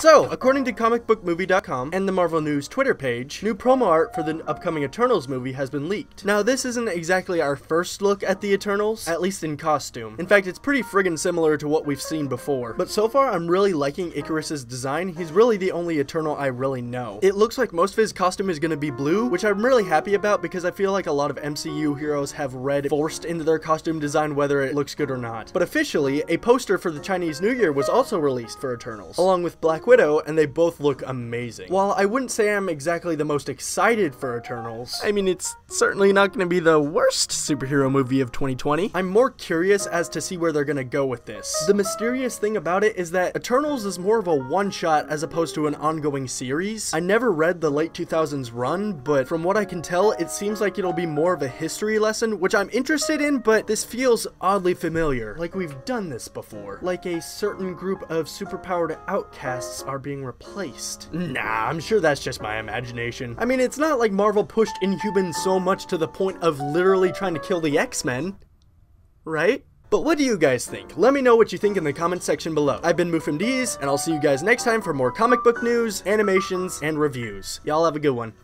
So, according to comicbookmovie.com and the Marvel News Twitter page, new promo art for the upcoming Eternals movie has been leaked. Now, this isn't exactly our first look at the Eternals, at least in costume. In fact, it's pretty friggin' similar to what we've seen before. But so far, I'm really liking Ikaris's design. He's really the only Eternal I really know. It looks like most of his costume is gonna be blue, which I'm really happy about because I feel like a lot of MCU heroes have red forced into their costume design whether it looks good or not. But officially, a poster for the Chinese New Year was also released for Eternals, along with Black And they both look amazing. While I wouldn't say I'm exactly the most excited for Eternals, I mean, it's certainly not going to be the worst superhero movie of 2020. I'm more curious as to see where they're going to go with this. The mysterious thing about it is that Eternals is more of a one-shot as opposed to an ongoing series. I never read the late 2000s run, but from what I can tell, it seems like it'll be more of a history lesson, which I'm interested in, but this feels oddly familiar. Like we've done this before. Like a certain group of superpowered outcasts are being replaced. Nah, I'm sure that's just my imagination. I mean, it's not like Marvel pushed Inhumans so much to the point of literally trying to kill the X-Men. Right? But what do you guys think? Let me know what you think in the comment section below. I've been MufMDs, and I'll see you guys next time for more comic book news, animations, and reviews. Y'all have a good one.